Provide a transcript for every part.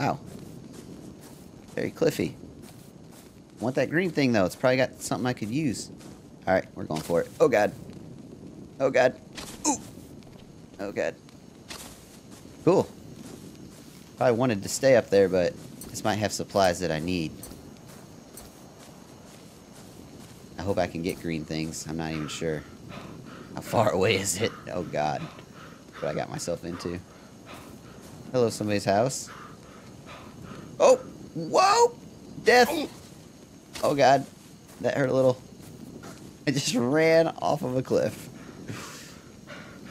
Wow. Very cliffy. Want that green thing, though. It's probably got something I could use. Alright, we're going for it. Oh, God. Oh, God. Ooh. Oh, God. Cool. Probably wanted to stay up there, but this might have supplies that I need. I hope I can get green things. I'm not even sure. How far away is it? Oh, God. What I got myself into. Hello, somebody's house. Oh! Whoa! Death! Oh, God. That hurt a little. I just ran off of a cliff.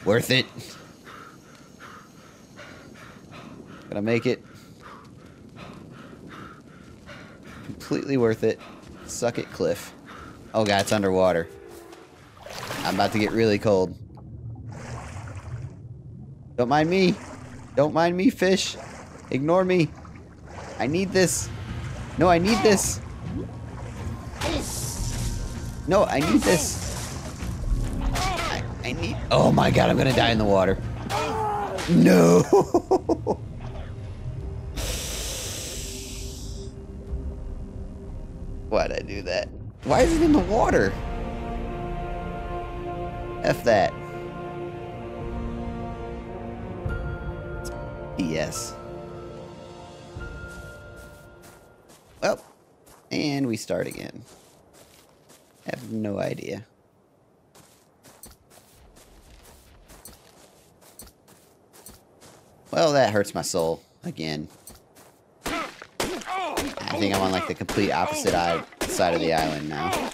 Worth it. Gonna make it. Completely worth it. Suck it, cliff. Oh god, it's underwater. I'm about to get really cold. Don't mind me. Don't mind me, fish. Ignore me. I need this. No, I need this. No, I need this. I, I need... Oh my god, I'm gonna die in the water. No! Why'd I do that? Why is it in the water? F that. Yes. And we start again. I Have no idea. Well, that hurts my soul again. I think I'm on like the complete opposite side of the island now.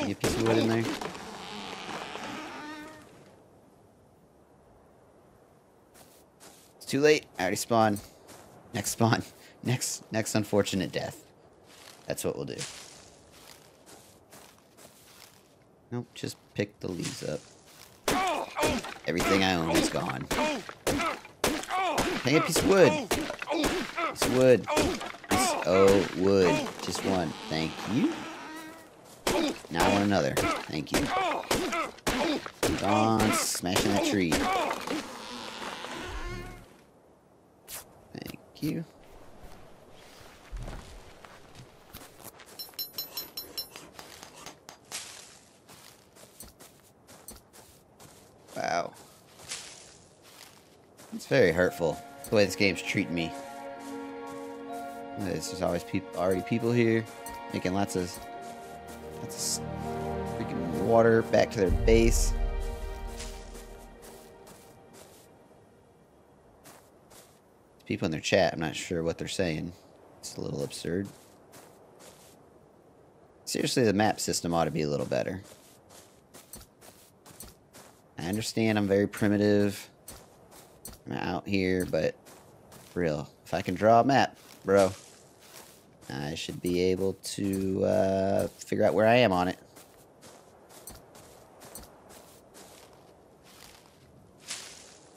Any piece of wood in there? It's too late. I already spawned. Next spawn. Next, next unfortunate death. That's what we'll do. Nope, just pick the leaves up. Everything I own is gone. Take a piece of wood. Piece of wood. Piece oh, wood. Just one. Thank you. Now I want another. Thank you. On smashing that tree. Thank you. Wow. It's very hurtful, the way this game's treating me. There's just always peop already people here, making lots of, lots of freaking water back to their base. People in their chat, I'm not sure what they're saying. It's a little absurd. Seriously, the map system ought to be a little better. I understand I'm very primitive. I'm out here, but real, if I can draw a map, bro, I should be able to uh, figure out where I am on it.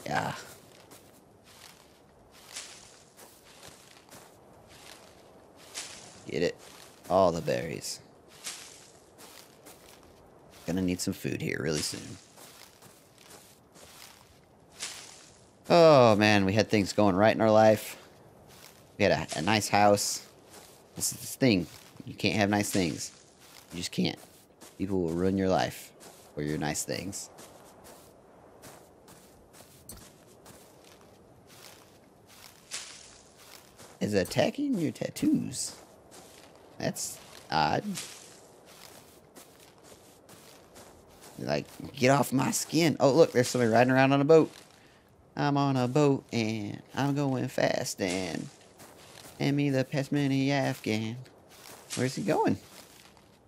Yeah. Get it. All the berries. Gonna need some food here really soon. Oh man, we had things going right in our life. We had a, a nice house. This is the thing. You can't have nice things. You just can't. People will ruin your life for your nice things. Is attacking your tattoos. That's odd. Like, get off my skin. Oh, look, there's somebody riding around on a boat. I'm on a boat and I'm going fast and hand me the Pasmini Afghan. Where's he going?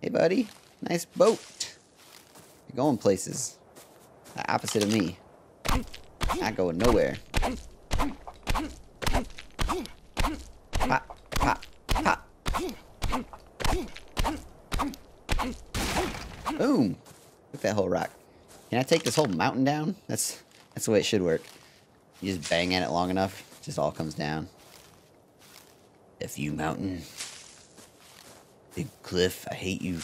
Hey, buddy. Nice boat. You're going places. The opposite of me. Not going nowhere. Boom. Look at that whole rock. Can I take this whole mountain down? That's that's the way it should work. You just bang at it long enough, it just all comes down. F you, mountain. Big cliff, I hate you.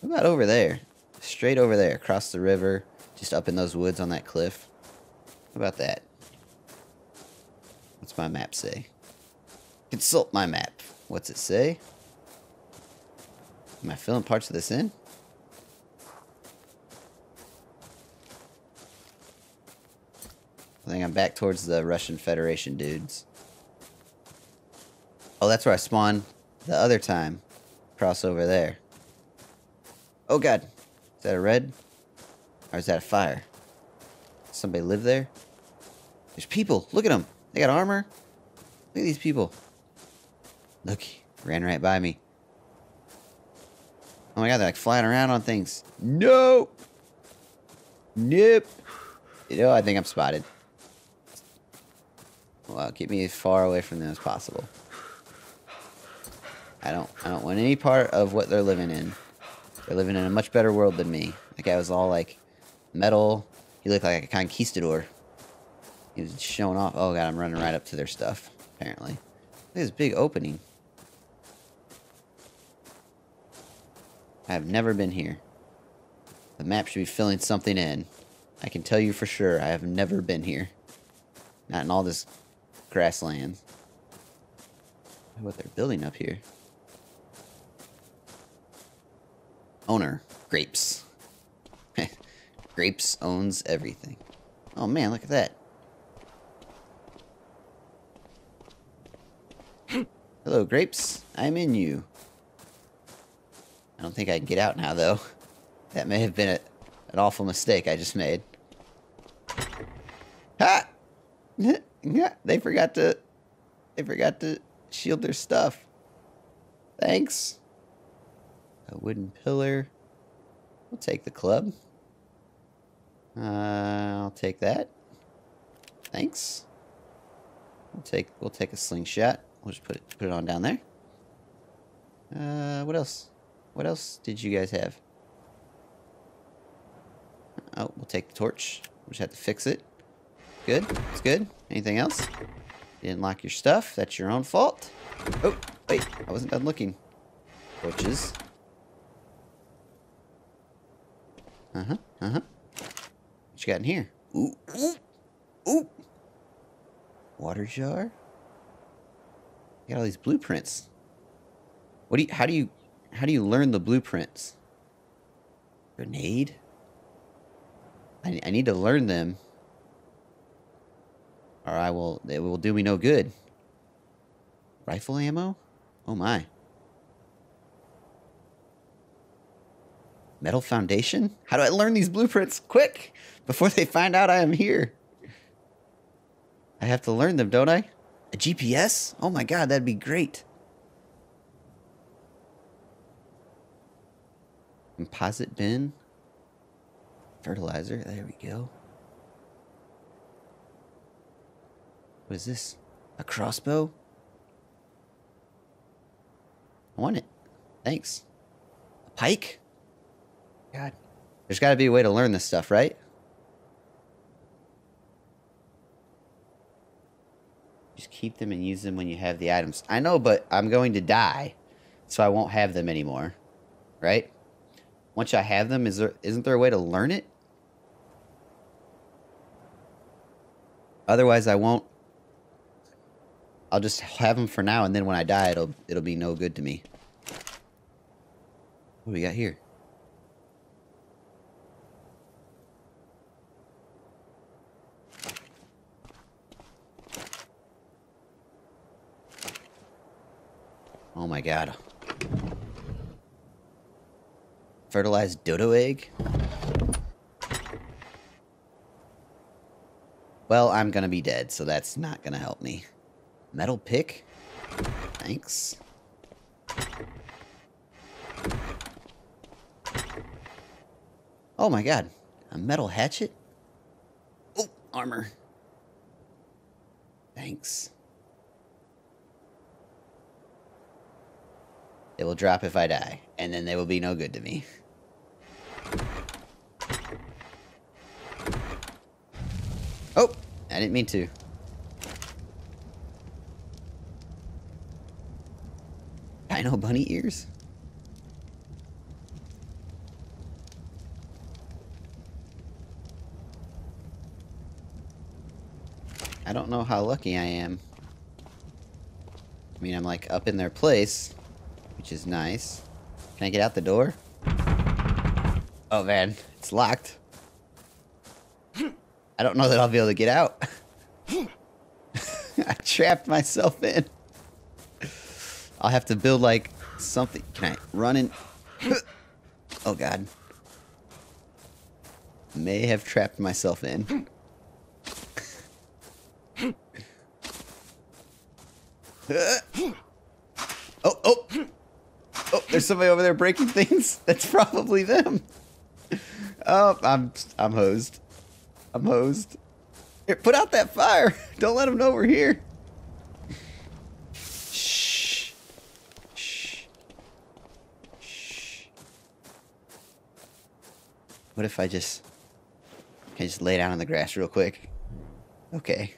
What about over there? Straight over there, across the river, just up in those woods on that cliff. What about that? What's my map say? Consult my map. What's it say? Am I filling parts of this in? I think I'm back towards the Russian Federation dudes. Oh, that's where I spawned the other time. Cross over there. Oh god. Is that a red? Or is that a fire? Somebody live there? There's people. Look at them. They got armor. Look at these people. Look. Ran right by me. Oh my god, they're like flying around on things. No! Nope. You know, I think I'm spotted. Well, keep me as far away from them as possible. I don't I don't want any part of what they're living in. They're living in a much better world than me. That guy was all like metal. He looked like a conquistador. He was showing off. Oh god, I'm running right up to their stuff, apparently. This big opening. I have never been here. The map should be filling something in. I can tell you for sure, I have never been here. Not in all this grassland. What they're building up here. Owner, grapes. grapes owns everything. Oh man, look at that. Hello, grapes. I'm in you. I don't think I can get out now, though. That may have been a, an awful mistake I just made. Ha! Yeah, they forgot to... They forgot to shield their stuff. Thanks. A wooden pillar. We'll take the club. Uh, I'll take that. Thanks. We'll take we'll take a slingshot. We'll just put it put it on down there. Uh, what else? What else did you guys have? Oh, we'll take the torch. We'll just have to fix it. Good. It's good. Anything else? Didn't lock your stuff. That's your own fault. Oh, wait. I wasn't done looking. Torches. Uh-huh. Uh-huh. What you got in here? Ooh. Ooh. Ooh. Water jar. You got all these blueprints. What do you, how do you, how do you learn the blueprints? Grenade? I, I need to learn them. Or I will, it will do me no good. Rifle ammo? Oh my. Metal foundation? How do I learn these blueprints? Quick! Before they find out I am here. I have to learn them, don't I? A GPS? Oh my god, that'd be great. Composite bin. Fertilizer. There we go. What is this? A crossbow? I want it. Thanks. A pike? God. There's got to be a way to learn this stuff, right? Just keep them and use them when you have the items. I know, but I'm going to die, so I won't have them anymore. Right? Once I have them, is there isn't there a way to learn it? Otherwise, I won't. I'll just have them for now, and then when I die, it'll it'll be no good to me. What do we got here? Oh my god. Fertilized dodo egg? Well, I'm gonna be dead, so that's not gonna help me. Metal pick? Thanks. Oh my god. A metal hatchet? Oh, armor. Thanks. They will drop if I die, and then they will be no good to me. Oh, I didn't mean to. Dino bunny ears? I don't know how lucky I am. I mean, I'm like up in their place, which is nice. Can I get out the door? Oh man, it's locked. I don't know that I'll be able to get out. I trapped myself in. I'll have to build like something. Can I run in? Oh god. May have trapped myself in. oh, oh. Oh, there's somebody over there breaking things. That's probably them. Oh, I'm I'm hosed. I'm hosed. Here, put out that fire. Don't let them know we're here. What if I just I just lay down on the grass real quick? Okay.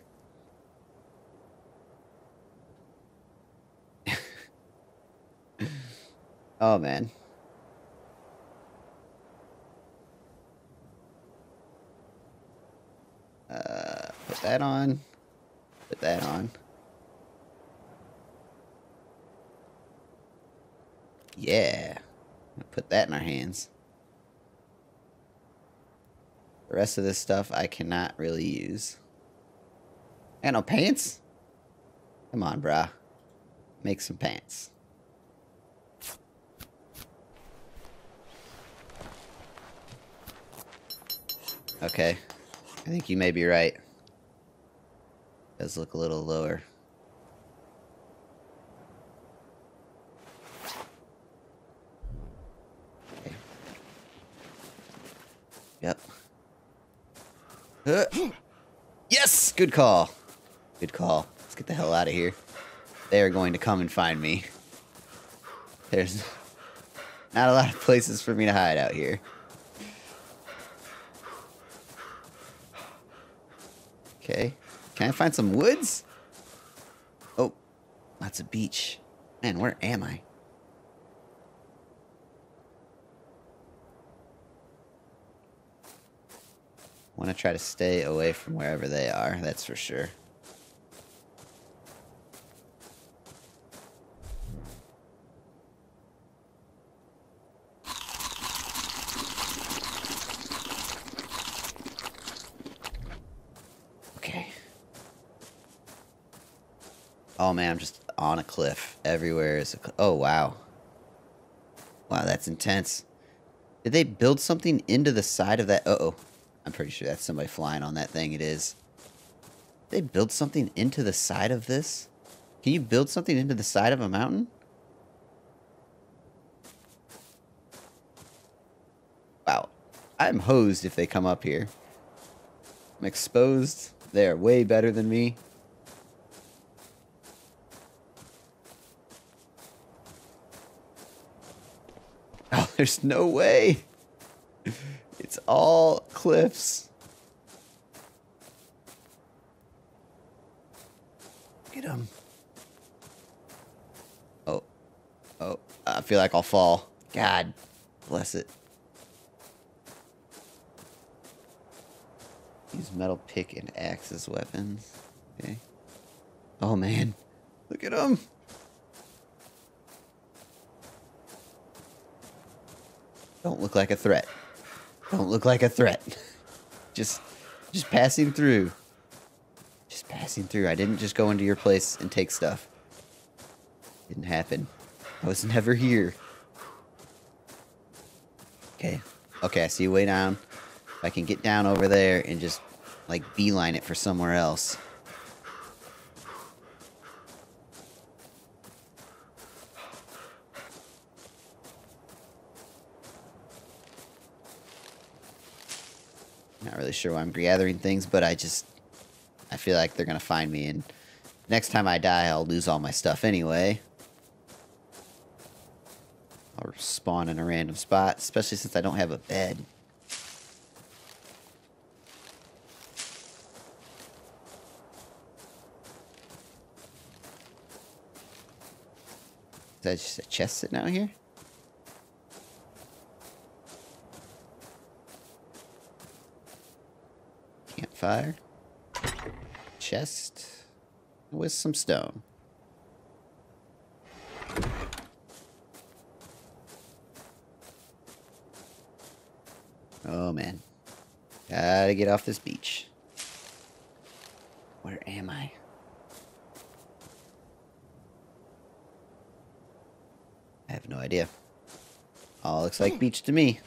oh man. Uh, put that on. Put that on. Yeah. Put that in our hands. The rest of this stuff I cannot really use. Got no pants? Come on, brah. Make some pants. Okay. I think you may be right. Does look a little lower. Okay. Yep. Yes! Good call. Good call. Let's get the hell out of here. They are going to come and find me. There's not a lot of places for me to hide out here. Okay. Can I find some woods? Oh, lots of beach. Man, where am I? Want to try to stay away from wherever they are, that's for sure. Okay. Oh man, I'm just on a cliff. Everywhere is a cl- Oh wow. Wow, that's intense. Did they build something into the side of that? Uh-oh. I'm pretty sure that's somebody flying on that thing. It is. They build something into the side of this? Can you build something into the side of a mountain? Wow. I'm hosed if they come up here. I'm exposed. They're way better than me. Oh, there's no way. It's all cliffs. Get him. Oh. Oh. I feel like I'll fall. God bless it. Use metal pick and axe as weapons. Okay. Oh man. Look at him. Don't look like a threat. Don't look like a threat. Just just passing through. Just passing through. I didn't just go into your place and take stuff. Didn't happen. I was never here. Okay. Okay, I see way down. If I can get down over there and just like beeline it for somewhere else. Not really sure why I'm gathering things, but I just I feel like they're gonna find me, and next time I die, I'll lose all my stuff anyway. I'll spawn in a random spot, especially since I don't have a bed. Is that just a chest sitting out here? fire. Chest with some stone. Oh man. Gotta get off this beach. Where am I? I have no idea. All looks like beach to me.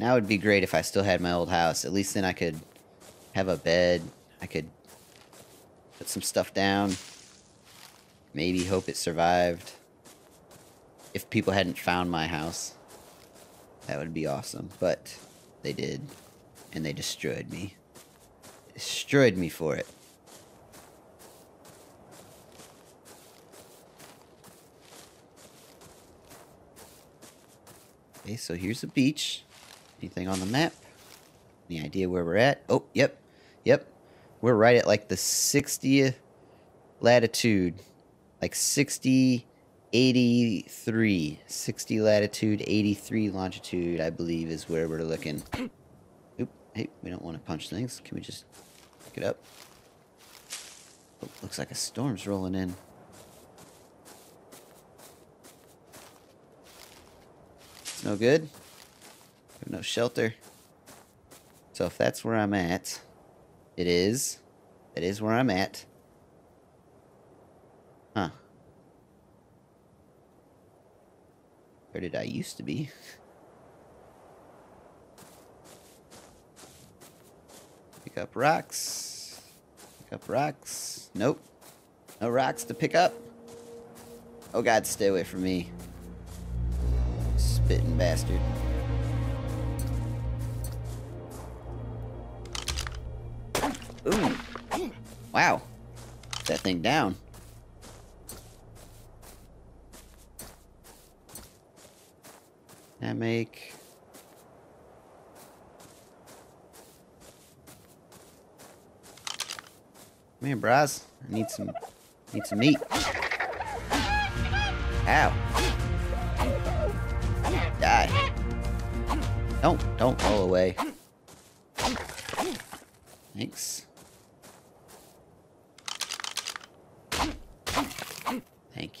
Now it would be great if I still had my old house. At least then I could have a bed. I could put some stuff down. Maybe hope it survived. If people hadn't found my house, that would be awesome. But they did. And they destroyed me. Destroyed me for it. Okay, so here's the beach. Anything on the map? Any idea where we're at? Oh, yep. Yep. We're right at like the 60th latitude. Like 60, 83. 60 latitude, 83 longitude, I believe, is where we're looking. Oop. Hey, we don't want to punch things. Can we just pick it up? Oh, looks like a storm's rolling in. No good. No shelter. So if that's where I'm at, it is. It is where I'm at. Huh. Where did I used to be? Pick up rocks. Pick up rocks. Nope. No rocks to pick up. Oh god, stay away from me. Spitting bastard. Ooh. Wow. That thing down. That make... Come here. I need some need some meat. Ow. Die. Don't don't roll away. Thanks.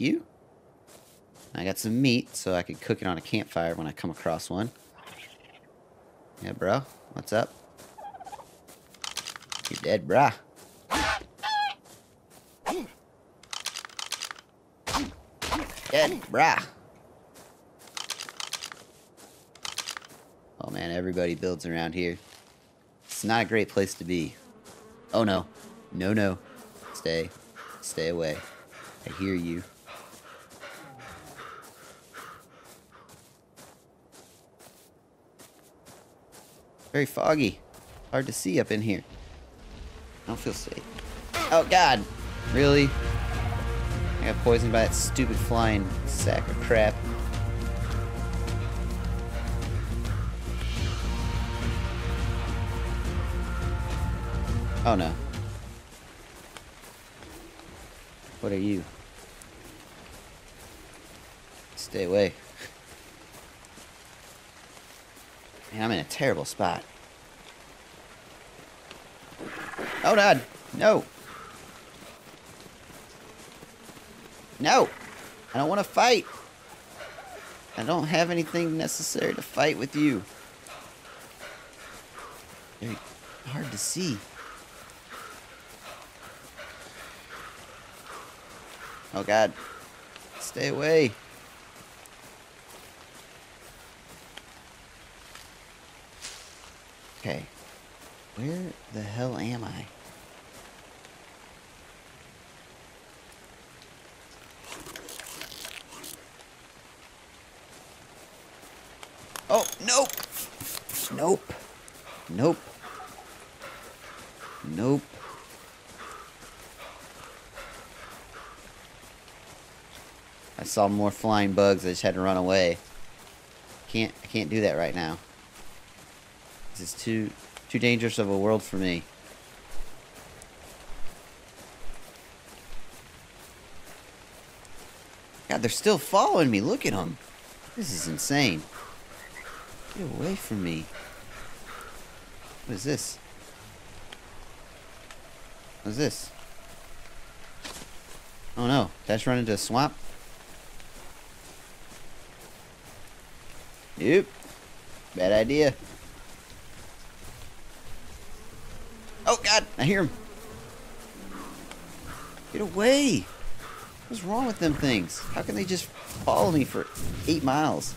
You. I got some meat, so I could cook it on a campfire when I come across one. Yeah, bro. What's up? You're dead, brah. Dead, brah. Oh man, everybody builds around here. It's not a great place to be. Oh no. No, no. Stay. Stay away. I hear you. Very foggy. Hard to see up in here. I don't feel safe. Oh god! Really? I got poisoned by that stupid flying sack of crap. Oh no. What are you? Stay away. Man, I'm in a terrible spot. Oh, God. No. No. I don't want to fight. I don't have anything necessary to fight with you. Hard to see. Oh god. Stay away. Okay. Where the hell am I? Oh, nope. Nope. Nope. Nope. I saw more flying bugs. I just had to run away. Can't I can't do that right now. This is too too dangerous of a world for me. God, they're still following me. Look at them. This is insane. Get away from me. What is this? What is this? Oh no, did I just run into a swamp? Yep. Bad idea. Oh god, I hear him. Get away! What's wrong with them things? How can they just follow me for eight miles?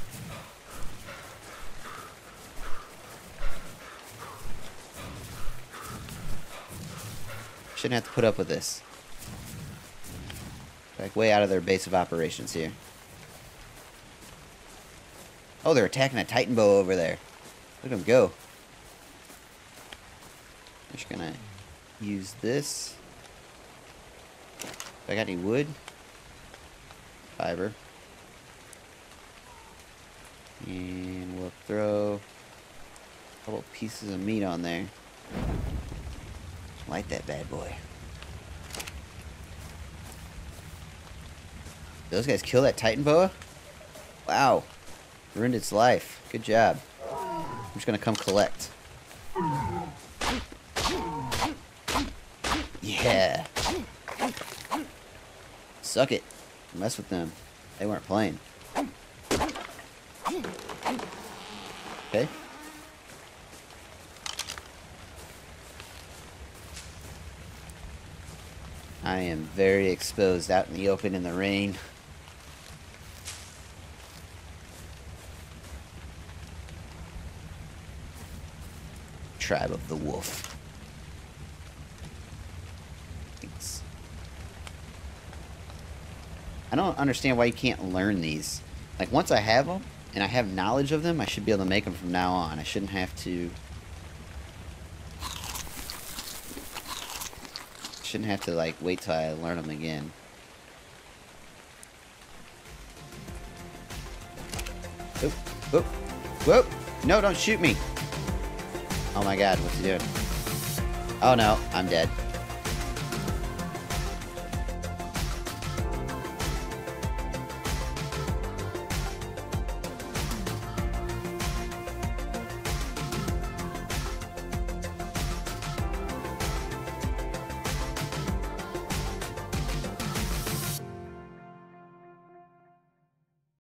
Shouldn't have to put up with this. Like way out of their base of operations here. Oh, they're attacking a Titan bow over there. Look at them go. I'm just gonna use this. I got any wood? Fiber. And we'll throw a couple pieces of meat on there. Light that bad boy. Those guys kill that Titan boa? Wow. Ruined its life. Good job. I'm just gonna come collect. Yeah. Suck it. Mess with them. They weren't playing. Okay. I am very exposed out in the open in the rain. Tribe of the Wolf. Thanks. I don't understand why you can't learn these. Like, once I have them, and I have knowledge of them, I should be able to make them from now on. I shouldn't have to... Shouldn't have to, like, wait till I learn them again. Oop, oop, whoop! No, don't shoot me! Oh my god, what's he doing? Oh no, I'm dead.